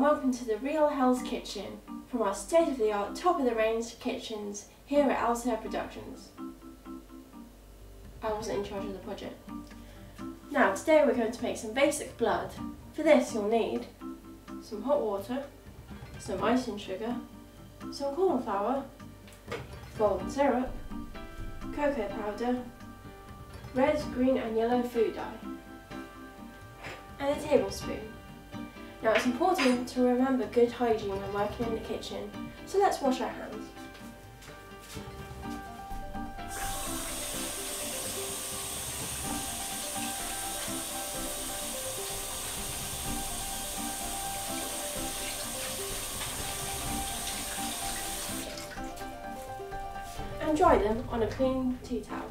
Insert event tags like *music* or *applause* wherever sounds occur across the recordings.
and welcome to the Real Hell's Kitchen from our state-of-the-art, top-of-the-range kitchens here at Alzaire Productions. I wasn't in charge of the project. Now, today we're going to make some basic blood. For this you'll need some hot water, some icing sugar, some corn flour, golden syrup, cocoa powder, red, green and yellow food dye, and a tablespoon. Now it's important to remember good hygiene when working in the kitchen, so let's wash our hands. And dry them on a clean tea towel.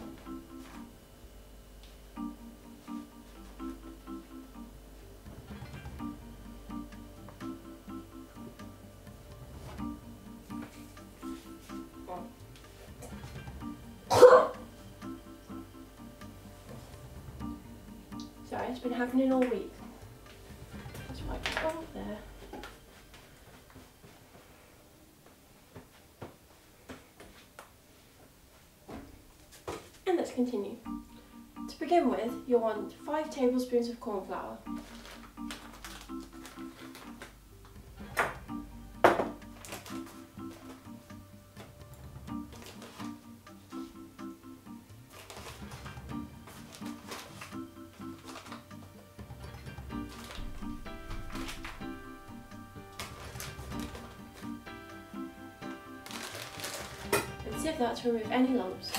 It's been happening all week. That's why it's gone up there. And let's continue. To begin with, you'll want 5 tablespoons of corn flour. Sieve that to remove any lumps.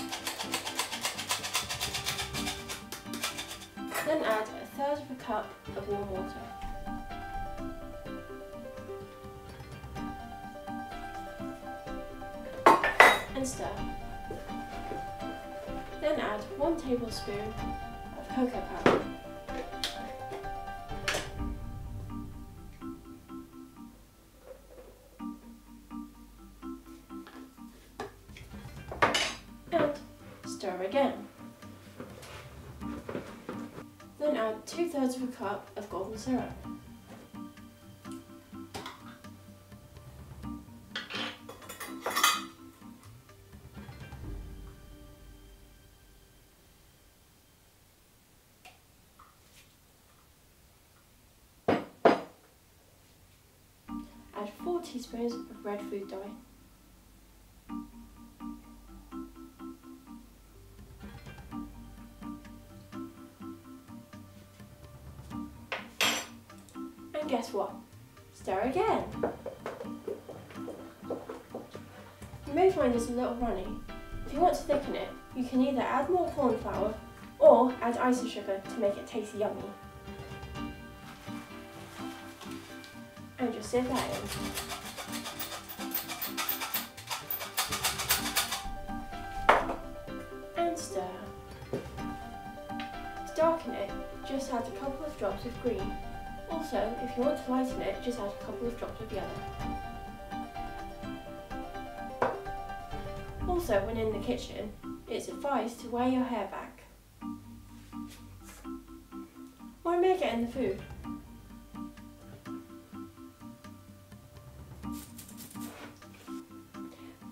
Then add a third of a cup of warm water. And stir. Then add one tablespoon of cocoa powder. Stir again. Then add two thirds of a cup of golden syrup. Add four teaspoons of red food dye. Guess what? Stir again. You may find this a little runny. If you want to thicken it, you can either add more corn flour or add icing sugar to make it taste yummy. And just sieve that in. And stir. To darken it, just add a couple of drops of green also, if you want to lighten it, just add a couple of drops of yellow. Also, when in the kitchen, it's advised to wear your hair back. Or make it in the food.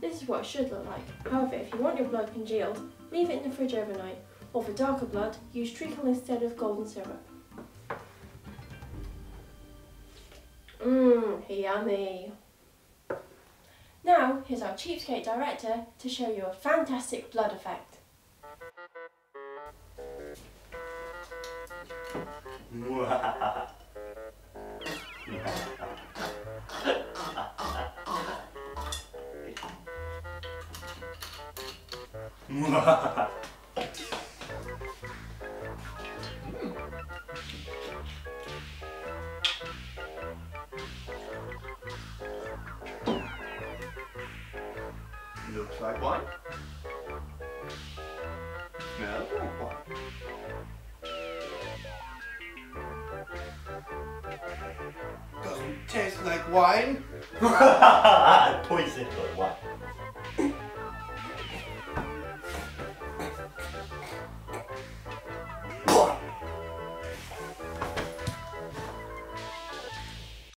This is what it should look like. However, if you want your blood congealed, leave it in the fridge overnight. Or for darker blood, use treacle instead of golden syrup. Mmm, yummy. Now, here's our cheapskate director to show you a fantastic blood effect. *laughs* Looks like wine. Smells like wine. Doesn't taste like wine. *laughs* Poison for wine.